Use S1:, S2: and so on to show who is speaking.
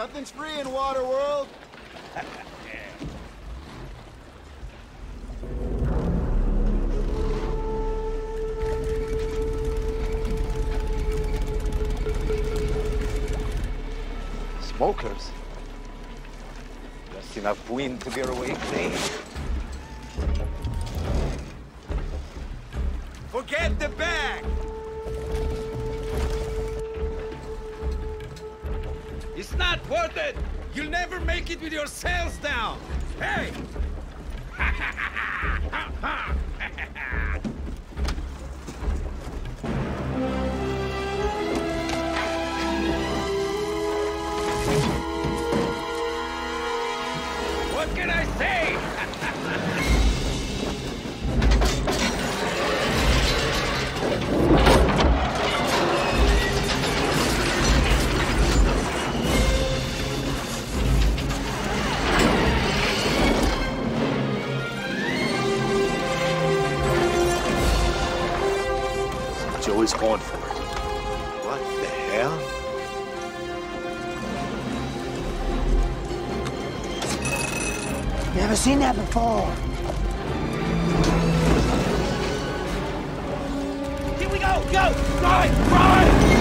S1: Nothing's free in Waterworld.
S2: Smokers? Just enough wind to get away clean.
S1: Forget the bag!
S3: Worth it! You'll never make it with your sails down! Hey!
S2: Joey's going for it. What the hell?
S4: Never seen that before.
S3: Here we go! Go! Run! Run!